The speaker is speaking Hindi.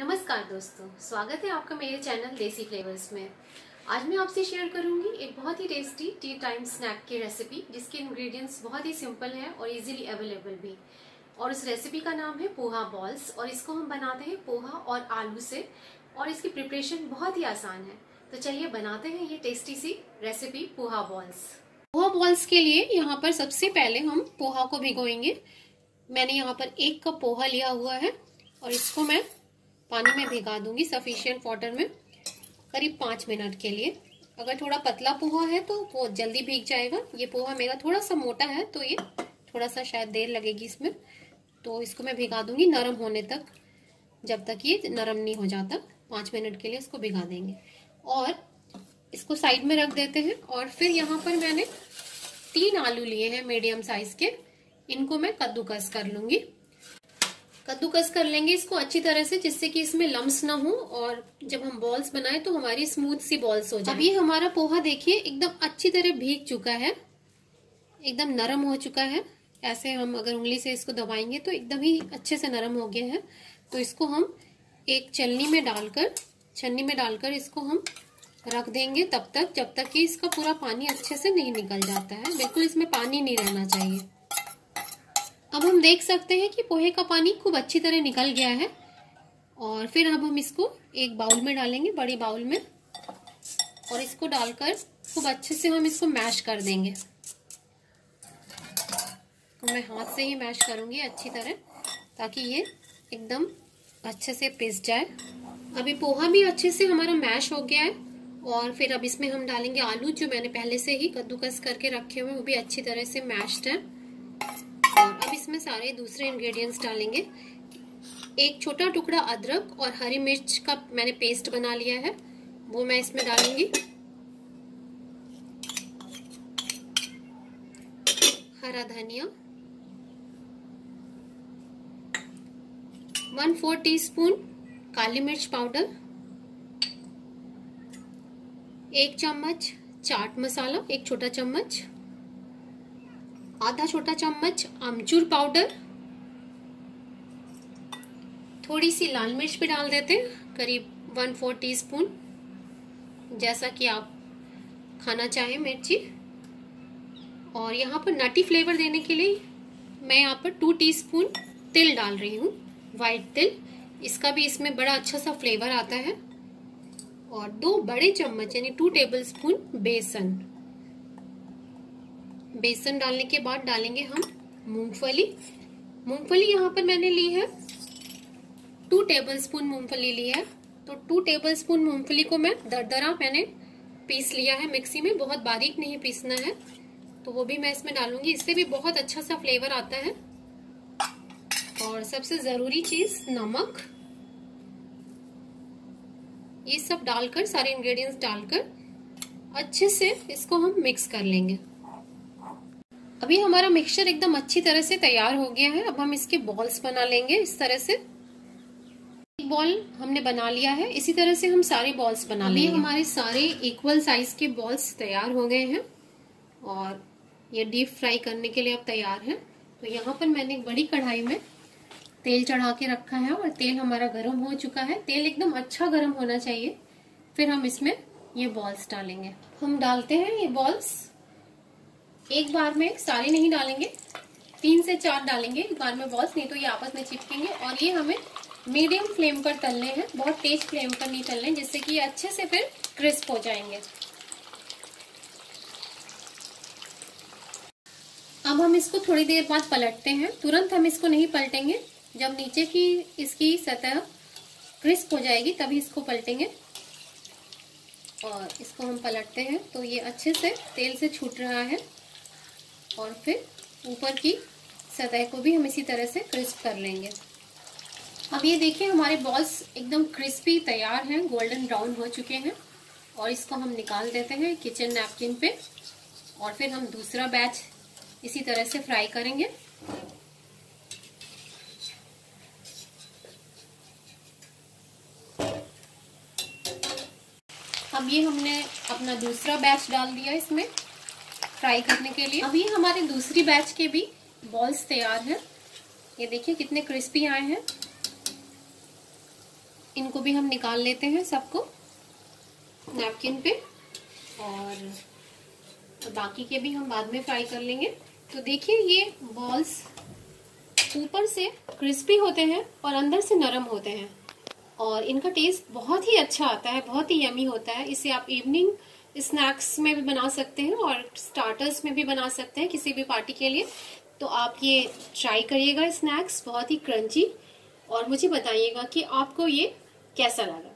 नमस्कार दोस्तों, स्वागत है आपका मेरे चैनल देसी फ्लेवर्स में। आज मैं आपसे शेयर करूँगी एक बहुत ही टेस्टी टी टाइम स्नैक की रेसिपी जिसके इंग्रेडिएंट्स बहुत ही सिंपल हैं और इजीली अवेलेबल भी। और उस रेसिपी का नाम है पोहा बॉल्स और इसको हम बनाते हैं पोहा और आलू से, और इसकी प्रिपरेशन बहुत ही आसान है। तो चलिए बनाते हैं ये टेस्टी सी recipe poha balls poha balls के लिए यहाँ पर सबसे पहले हम पोहा को भिगोएँगे। मैंने यहाँ पर एक कप पोहा लिया हुआ है, और इसको मैं पानी में भिगा दूँगी सफिशियंट वाटर में, करीब पाँच मिनट के लिए। अगर थोड़ा पतला पोहा है तो वो जल्दी भीग जाएगा। ये पोहा मेरा थोड़ा सा मोटा है तो ये थोड़ा सा शायद देर लगेगी इसमें। तो इसको मैं भिगा दूँगी नरम होने तक, जब तक ये नरम नहीं हो जाता। पाँच मिनट के लिए इसको भिगा देंगे। और इसको साइड में रख देते हैं। और फिर यहाँ पर मैंने तीन आलू लिए हैं मीडियम साइज़ के। इनको मैं कद्दूकस कर लूँगी। कद्दूकस कर लेंगे इसको अच्छी तरह से, जिससे कि इसमें लम्स ना हो और जब हम बॉल्स बनाए तो हमारी स्मूथ सी बॉल्स हो जाए। अब ये हमारा पोहा देखिए, एकदम अच्छी तरह भीग चुका है। एकदम नरम हो चुका है। ऐसे हम अगर उंगली से इसको दबाएँगे तो एकदम ही अच्छे से नरम हो गया है। तो इसको हम एक चलनी में डालकर छन्नी में डालकर इसको हम रख देंगे तब तक, जब तक कि इसका पूरा पानी अच्छे से नहीं निकल जाता है। बिल्कुल इसमें पानी नहीं रहना चाहिए। अब हम देख सकते हैं कि पोहे का पानी खूब अच्छी तरह निकल गया है। और फिर अब हम इसको एक बाउल में डालेंगे, बड़ी बाउल में। और इसको डालकर खूब अच्छे से हम इसको मैश कर देंगे। तो मैं हाथ से ही मैश करूँगी अच्छी तरह, ताकि ये एकदम अच्छे से पिस जाए। अभी पोहा भी अच्छे से हमारा मैश हो गया है। और फिर अब इसमें हम डालेंगे आलू, जो मैंने पहले से ही कद्दूकस करके रखे हुए वो भी अच्छी तरह से मैश्ड है। अब इसमें सारे दूसरे इंग्रेडिएंट्स डालेंगे। एक छोटा टुकड़ा अदरक और हरी मिर्च का मैंने पेस्ट बना लिया है। वो मैं इसमें डालूँगी। हरा धनिया। वन फोर टीस्पून काली मिर्च पाउडर। एक चम्मच चाट मसाला, एक छोटा चम्मच। आधा छोटा चम्मच आमचूर पाउडर। थोड़ी सी लाल मिर्च भी डाल देते हैं, करीब वन फोर टीस्पून जैसा कि आप खाना चाहें मिर्ची। और यहाँ पर नटी फ्लेवर देने के लिए मैं यहाँ पर टू टीस्पून तिल डाल रही हूँ वाइट तिल। इसका भी इसमें बड़ा अच्छा सा फ्लेवर आता है। और दो बड़े चम्मच, यानी टू टेबल स्पून बेसन। बेसन डालने के बाद डालेंगे हम मूंगफली। मूंगफली यहाँ पर मैंने ली है। टू टेबल स्पून मूंगफली ली है। तो टू टेबल स्पून मूंगफली को मैं दरदरा मैंने पीस लिया है मिक्सी में। बहुत बारीक नहीं पीसना है। तो वो भी मैं इसमें डालूँगी। इससे भी बहुत अच्छा सा फ्लेवर आता है। और सबसे ज़रूरी चीज़ नमक। ये सब डालकर, सारे इंग्रेडिएंट्स डालकर अच्छे से इसको हम मिक्स कर लेंगे। अभी हमारा मिक्सचर एकदम अच्छी तरह से तैयार हो गया है। अब हम इसके बॉल्स बना लेंगे इस तरह से। एक बॉल हमने बना लिया है। इसी तरह से हम सारे बॉल्स बना लेंगे। हमारे सारे इक्वल साइज़ के बॉल्स तैयार हो गए हैं। और ये डीप फ्राई करने के लिए अब तैयार है। तो यहाँ पर मैंने एक बड़ी कढ़ाई में तेल चढ़ा के रखा है और तेल हमारा गर्म हो चुका है। तेल एकदम अच्छा गर्म होना चाहिए। फिर हम इसमें ये बॉल्स डालेंगे। हम डालते हैं ये बॉल्स एक बार में सारे नहीं डालेंगे, तीन से चार डालेंगे एक बार में बॉल्स नहीं तो ये आपस में चिपकेंगे। और ये हमें मीडियम फ्लेम पर तलने हैं, बहुत तेज फ्लेम पर नहीं तलने, जिससे कि ये अच्छे से फिर क्रिस्प हो जाएँगे। अब हम इसको थोड़ी देर बाद पलटते हैं। तुरंत हम इसको नहीं पलटेंगे। जब नीचे की, इसकी सतह क्रिस्प हो जाएगी, तभी इसको पलटेंगे। और इसको हम पलटते हैं तो ये अच्छे से तेल से छूट रहा है। और फिर ऊपर की सतह को भी हम इसी तरह से क्रिस्प कर लेंगे। अब ये देखिए, हमारे बॉल्स एकदम क्रिस्पी तैयार हैं गोल्डन ब्राउन हो चुके हैं और इसको हम निकाल देते हैं किचन नैपकिन पे और फिर हम दूसरा बैच इसी तरह से फ्राई करेंगे। अब ये हमने अपना दूसरा बैच डाल दिया इसमें। फ्राई करने के लिए। अभी हमारे दूसरी बैच के भी बॉल्स तैयार हैं। ये देखिए कितने क्रिस्पी आए हैं। इनको भी हम निकाल लेते हैं सबको नैपकिन पे। और तो बाकी के भी हम बाद में फ्राई कर लेंगे। तो देखिए ये बॉल्स ऊपर से क्रिस्पी होते हैं और अंदर से नरम होते हैं। और इनका टेस्ट बहुत ही अच्छा आता है, बहुत ही यमी होता है। इसे आप इवनिंग स्नैक्स में भी बना सकते हैं और स्टार्टर्स में भी बना सकते हैं किसी भी पार्टी के लिए। तो आप ये ट्राई करिएगा स्नैक्स, बहुत ही क्रंची और मुझे बताइएगा कि आपको ये कैसा लगा।